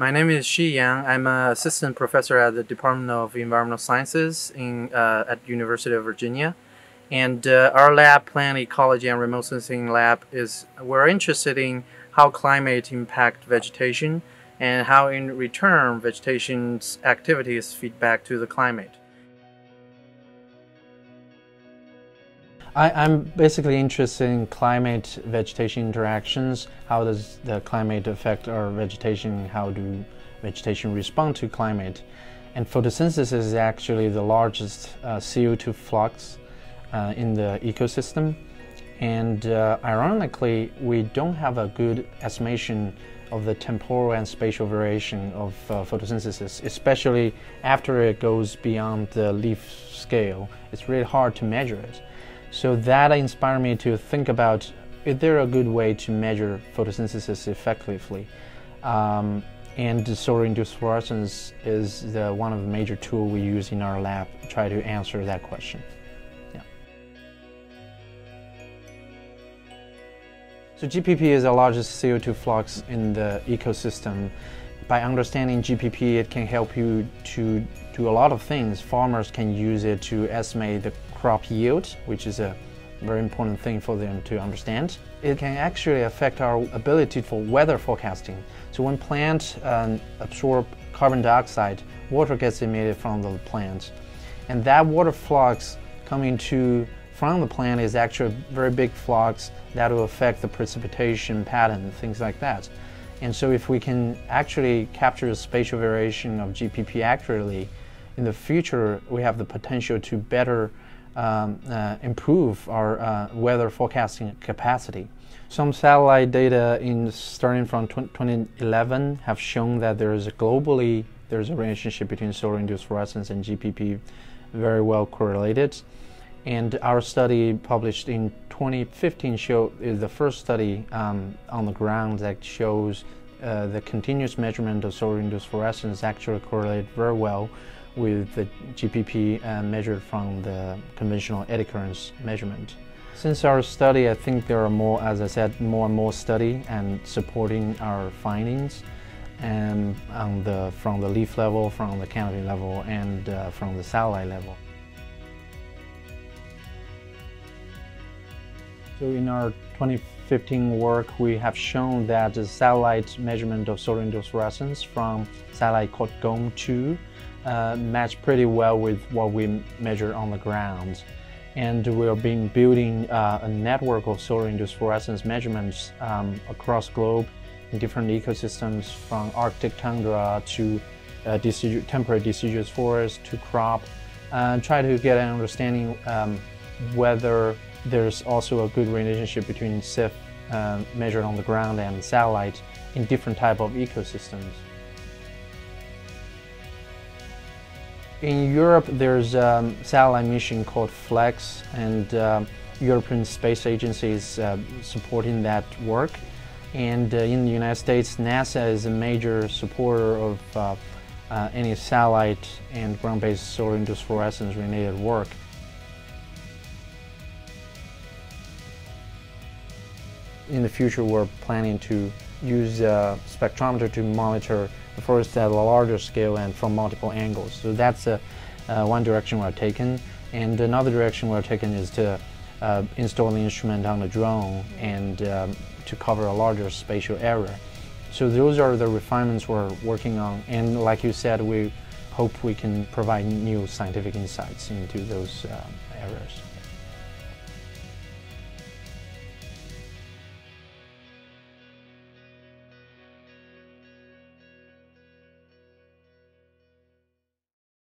My name is Xi Yang. I'm an assistant professor at the Department of Environmental Sciences in, uh, at University of Virginia. And uh, our lab, Plant Ecology and Remote Sensing Lab, is we're interested in how climate impact vegetation and how in return vegetation's activities feed back to the climate. I, am basically interested in climate vegetation interactions. How does the climate affect our vegetation? How do vegetation respond to climate? And photosynthesis is actually the largest uh, CO2 flux uh, in the ecosystem. And uh, ironically, we don't have a good estimation of the temporal and spatial variation of uh, photosynthesis, especially after it goes beyond the leaf scale. It's really hard to measure it. So that inspired me to think about is there a good way to measure photosynthesis effectively? Um, and solar-induced fluorescence is the, one of the major tools we use in our lab to try to answer that question. Yeah. So GPP is the largest CO2 flux in the ecosystem. By understanding GPP, it can help you to do a lot of things. Farmers can use it to estimate the crop yield, which is a very important thing for them to understand. It can actually affect our ability for weather forecasting. So when plants um, absorb carbon dioxide, water gets emitted from the plant. And that water flux coming to from the plant is actually very big flux that will affect the precipitation pattern, things like that. And so if we can actually capture the spatial variation of GPP accurately, in the future we have the potential to better um, uh, improve our uh, weather forecasting capacity. Some satellite data in starting from 2011 have shown that there is a globally there's a relationship between solar-induced fluorescence and GPP very well correlated. And our study published in 2015 show is the first study um, on the ground that shows uh, the continuous measurement of solar-induced fluorescence actually correlate very well with the GPP uh, measured from the conventional eddy currents measurement. Since our study, I think there are more, as I said, more and more study and supporting our findings and on the, from the leaf level, from the canopy level, and uh, from the satellite level. So in our 2015 work, we have shown that the satellite measurement of solar induced fluorescence from satellite called GOME-2 uh, match pretty well with what we measure on the ground. And we've been building uh, a network of solar-induced fluorescence measurements um, across globe in different ecosystems from Arctic tundra to uh, decidu temperate deciduous forest to crop, and try to get an understanding um, whether there's also a good relationship between SIF uh, measured on the ground and satellite in different type of ecosystems. In Europe, there's a satellite mission called FLEX, and uh, European Space Agency is uh, supporting that work. And uh, in the United States, NASA is a major supporter of uh, uh, any satellite and ground-based solar-induced fluorescence related work. In the future, we're planning to use a spectrometer to monitor the forest at a larger scale and from multiple angles. So that's uh, uh, one direction we're taking. And another direction we're taking is to uh, install the instrument on the drone and um, to cover a larger spatial area. So those are the refinements we're working on. And like you said, we hope we can provide new scientific insights into those uh, areas.